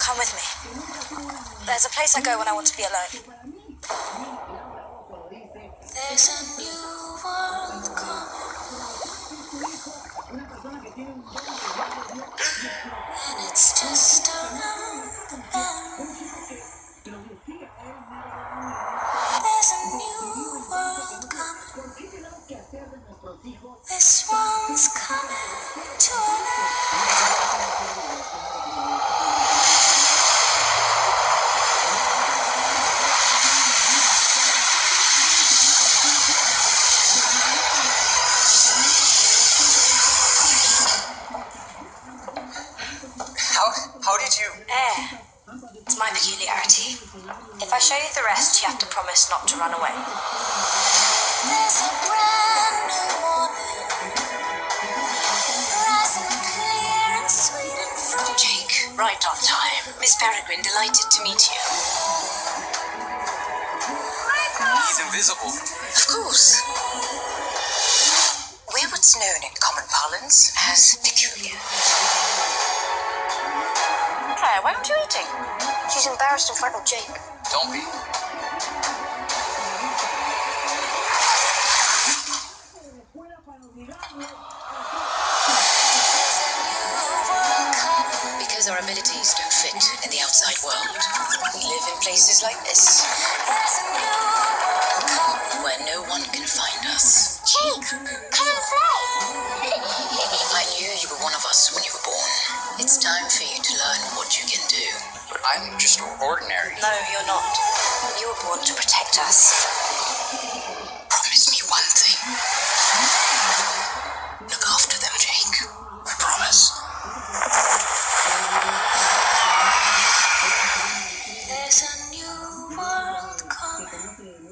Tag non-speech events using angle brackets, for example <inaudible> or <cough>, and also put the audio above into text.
Come with me. There's a place I go when I want to be alone. There's a new world coming. And it's just around the bend. There's a new world coming. This one's coming to an How, how did you? Air. It's my peculiarity. If I show you the rest, you have to promise not to run away. There's a brand new morning. Rising clear and sweet and free. Jake, right on time. Miss Peregrine, delighted to meet you. He's invisible. Of course. We're what's known in common parlance as peculiar. Claire, why aren't you eating? She's embarrassed in front of Jake. Don't be. Because our abilities don't fit in the outside world. We live in places like this, where no one can find us. Jake, come and play. <laughs> I knew you were one of us when you were born. It's time for you to learn what you can do. But I'm just ordinary. No, you're not. You were born to protect us. Promise me one thing. Look after them, Jake. I promise. There's a new world coming.